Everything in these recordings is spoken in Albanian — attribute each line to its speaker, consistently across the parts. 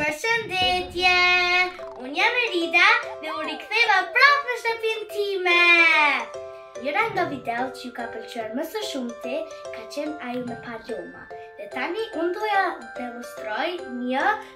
Speaker 1: Përshëndetje! Unë jam Erida dhe u rikëtheva prapë në shtëpinë time! Njëra nga videot që ju ka pëlqyer më së shumti ka qenë ajo me palloma. Dhe tani unë doja të demonstroj një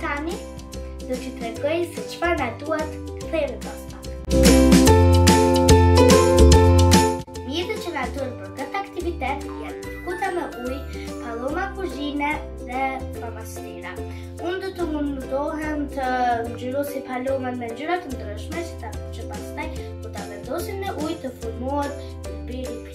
Speaker 1: Tani, do t'ju tregoj se çfarë na duhet të kemi pas pak. Mjetet që na duhen për këtë aktivitet, janë gota me ujë, palloma kuzhine dhe flomastera. Unë do të mundohem të ngjyrosi pallomën me ngjyra të ndryshme, që ta që pastaj, kur ta vendosim në ujë të formohet ylberi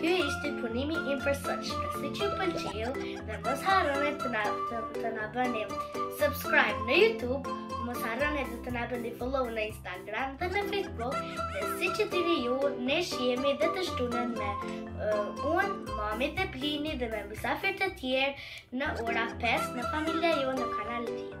Speaker 1: Ky ishte punimi i për sot. Si ju pëlqeu? Dhe mos harroni të na të na bëni subscribe në YouTube, mos harroni të të na bëni follow në Instagram dhe në Facebook, dhe siç e dini ju, ne shihemi dhe të shtunën me uh, unë, mami dhe Plini dhe me mysafir të tjerë në ora 5 në Familja jonë në kanal 10.